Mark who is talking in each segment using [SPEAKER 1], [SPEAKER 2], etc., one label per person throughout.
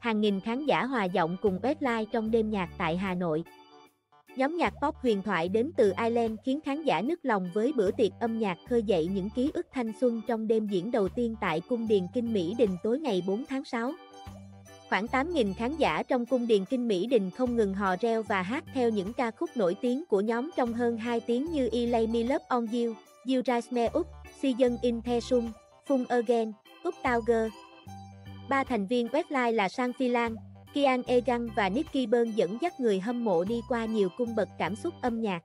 [SPEAKER 1] hàng nghìn khán giả hòa giọng cùng Westlife trong đêm nhạc tại Hà Nội. Nhóm nhạc pop huyền thoại đến từ Ireland khiến khán giả nức lòng với bữa tiệc âm nhạc khơi dậy những ký ức thanh xuân trong đêm diễn đầu tiên tại Cung Điền Kinh Mỹ Đình tối ngày 4 tháng 6. Khoảng 8.000 khán giả trong Cung Điền Kinh Mỹ Đình không ngừng hò reo và hát theo những ca khúc nổi tiếng của nhóm trong hơn 2 tiếng như Elay Me Love On You, You Rise Me Up, Season In The Sun, Fun Again, Up Tauger. Ba thành viên Westlife là Sang Phi Lan, Kian Egan và Nicky Bơn dẫn dắt người hâm mộ đi qua nhiều cung bậc cảm xúc âm nhạc.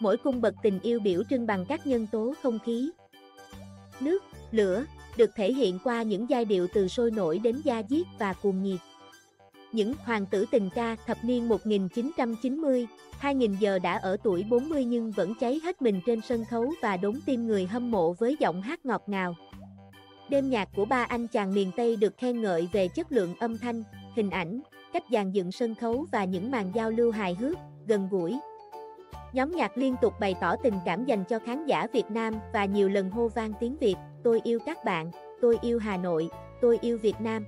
[SPEAKER 1] Mỗi cung bậc tình yêu biểu trưng bằng các nhân tố không khí, nước, lửa, được thể hiện qua những giai điệu từ sôi nổi đến da diết và cuồng nhiệt. Những hoàng tử tình ca thập niên 1990, 2000 giờ đã ở tuổi 40 nhưng vẫn cháy hết mình trên sân khấu và đốn tim người hâm mộ với giọng hát ngọt ngào. Đêm nhạc của ba anh chàng miền Tây được khen ngợi về chất lượng âm thanh, hình ảnh, cách dàn dựng sân khấu và những màn giao lưu hài hước, gần gũi. Nhóm nhạc liên tục bày tỏ tình cảm dành cho khán giả Việt Nam và nhiều lần hô vang tiếng Việt, tôi yêu các bạn, tôi yêu Hà Nội, tôi yêu Việt Nam.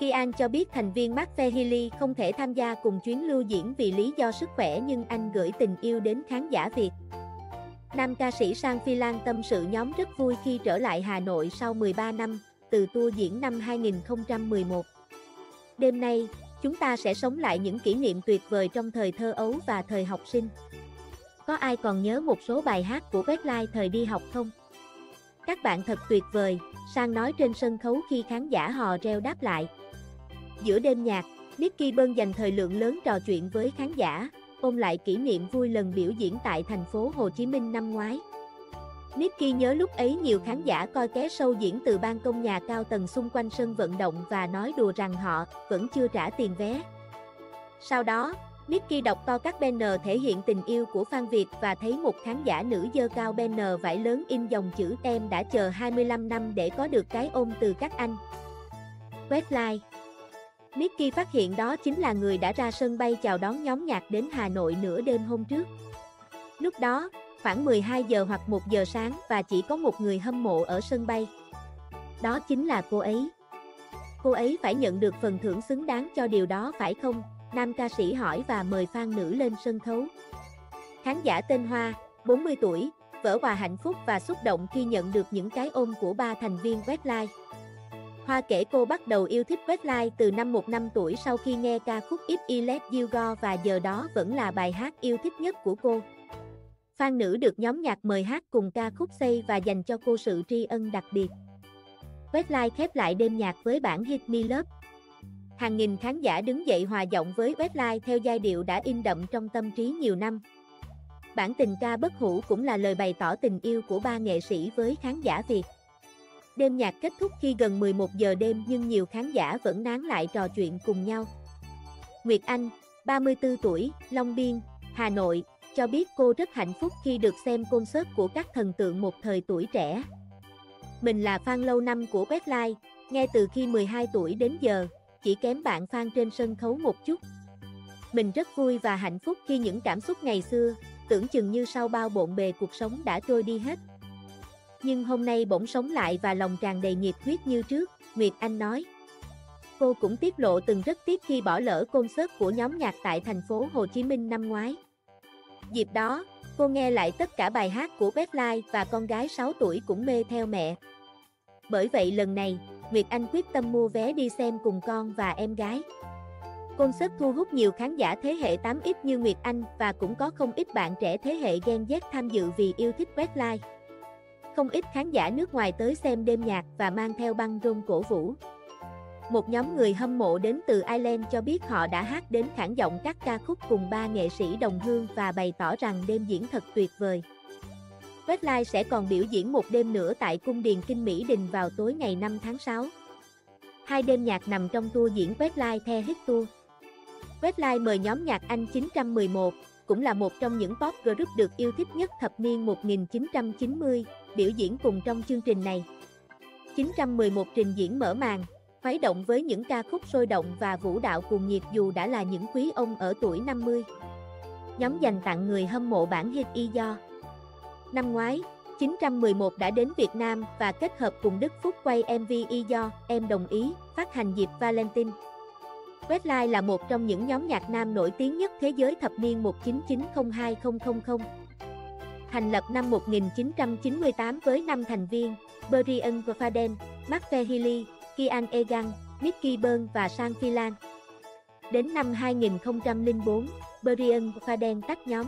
[SPEAKER 1] Kian cho biết thành viên Mark Fehili không thể tham gia cùng chuyến lưu diễn vì lý do sức khỏe nhưng anh gửi tình yêu đến khán giả Việt. Nam ca sĩ Sang Phi Lan tâm sự nhóm rất vui khi trở lại Hà Nội sau 13 năm, từ tour diễn năm 2011. Đêm nay, chúng ta sẽ sống lại những kỷ niệm tuyệt vời trong thời thơ ấu và thời học sinh. Có ai còn nhớ một số bài hát của Westlife thời đi học không? Các bạn thật tuyệt vời, Sang nói trên sân khấu khi khán giả hò reo đáp lại. Giữa đêm nhạc, Nicky Bơn dành thời lượng lớn trò chuyện với khán giả, ôm lại kỷ niệm vui lần biểu diễn tại thành phố Hồ Chí Minh năm ngoái. Nicky nhớ lúc ấy nhiều khán giả coi ké sâu diễn từ ban công nhà cao tầng xung quanh sân vận động và nói đùa rằng họ vẫn chưa trả tiền vé. Sau đó, Nicky đọc to các banner thể hiện tình yêu của fan Việt và thấy một khán giả nữ dơ cao banner vải lớn in dòng chữ em đã chờ 25 năm để có được cái ôm từ các anh. Westlife Mickey phát hiện đó chính là người đã ra sân bay chào đón nhóm nhạc đến Hà Nội nửa đêm hôm trước. Lúc đó, khoảng 12 giờ hoặc 1 giờ sáng và chỉ có một người hâm mộ ở sân bay. Đó chính là cô ấy. Cô ấy phải nhận được phần thưởng xứng đáng cho điều đó phải không? Nam ca sĩ hỏi và mời fan nữ lên sân khấu. Khán giả tên Hoa, 40 tuổi, vỡ hòa hạnh phúc và xúc động khi nhận được những cái ôm của ba thành viên Westlife. Hoa kể cô bắt đầu yêu thích Westlife từ năm một năm tuổi sau khi nghe ca khúc If I Let You Go và giờ đó vẫn là bài hát yêu thích nhất của cô. Phan nữ được nhóm nhạc mời hát cùng ca khúc Say và dành cho cô sự tri ân đặc biệt. Westlife khép lại đêm nhạc với bản Hit Me Love. Hàng nghìn khán giả đứng dậy hòa giọng với Westlife theo giai điệu đã in đậm trong tâm trí nhiều năm. Bản tình ca bất hủ cũng là lời bày tỏ tình yêu của ba nghệ sĩ với khán giả Việt. Đêm nhạc kết thúc khi gần 11 giờ đêm nhưng nhiều khán giả vẫn nán lại trò chuyện cùng nhau. Nguyệt Anh, 34 tuổi, Long Biên, Hà Nội, cho biết cô rất hạnh phúc khi được xem concert của các thần tượng một thời tuổi trẻ. Mình là fan lâu năm của Westlife, nghe từ khi 12 tuổi đến giờ, chỉ kém bạn fan trên sân khấu một chút. Mình rất vui và hạnh phúc khi những cảm xúc ngày xưa, tưởng chừng như sau bao bộn bề cuộc sống đã trôi đi hết. Nhưng hôm nay bỗng sống lại và lòng tràn đầy nhiệt huyết như trước, Nguyệt Anh nói. Cô cũng tiết lộ từng rất tiếc khi bỏ lỡ concert của nhóm nhạc tại thành phố Hồ Chí Minh năm ngoái. Dịp đó, cô nghe lại tất cả bài hát của Westlife và con gái 6 tuổi cũng mê theo mẹ. Bởi vậy lần này, Nguyệt Anh quyết tâm mua vé đi xem cùng con và em gái. Concert thu hút nhiều khán giả thế hệ 8X như Nguyệt Anh và cũng có không ít bạn trẻ thế hệ Gen Z tham dự vì yêu thích Westlife. Không ít khán giả nước ngoài tới xem đêm nhạc và mang theo băng rôn cổ vũ. Một nhóm người hâm mộ đến từ Ireland cho biết họ đã hát đến khản giọng các ca khúc cùng ba nghệ sĩ đồng hương và bày tỏ rằng đêm diễn thật tuyệt vời. Westlife sẽ còn biểu diễn một đêm nữa tại Cung Điền Kinh Mỹ Đình vào tối ngày 5 tháng 6. Hai đêm nhạc nằm trong tour diễn Westlife The Hit Tour. Westlife mời nhóm nhạc Anh 911, cũng là một trong những pop group được yêu thích nhất thập niên 1990, biểu diễn cùng trong chương trình này. 911 trình diễn mở màn, khuấy động với những ca khúc sôi động và vũ đạo cuồng nhiệt dù đã là những quý ông ở tuổi 50. Nhóm dành tặng người hâm mộ bản hit y do. Năm ngoái, 911 đã đến Việt Nam và kết hợp cùng Đức Phúc quay MV Y Do, Em Đồng Ý, phát hành dịp Valentine. Westlife là một trong những nhóm nhạc nam nổi tiếng nhất thế giới thập niên 1990-2000. Thành lập năm 1998 với 5 thành viên, Brian Faden, Mark Fehily, Kian Egan, Nicky Byrne và Sang Philan. Đến năm 2004, Brian Faden tách nhóm.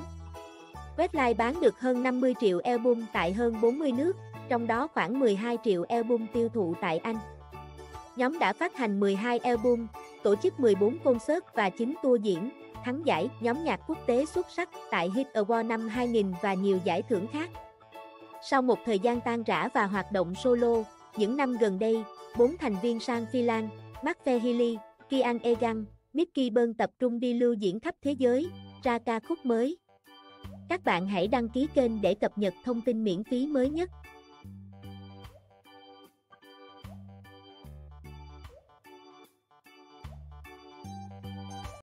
[SPEAKER 1] Westlife bán được hơn 50 triệu album tại hơn 40 nước, trong đó khoảng 12 triệu album tiêu thụ tại Anh. Nhóm đã phát hành 12 album, tổ chức 14 concert và 9 tour diễn, thắng giải nhóm nhạc quốc tế xuất sắc tại Hit Award năm 2000 và nhiều giải thưởng khác. Sau một thời gian tan rã và hoạt động solo, những năm gần đây, bốn thành viên sang Phi Lan, Mark Fehily, Kian Egan, Mickey Byrne tập trung đi lưu diễn khắp thế giới, ra ca khúc mới. Các bạn hãy đăng ký kênh để cập nhật thông tin miễn phí mới nhất.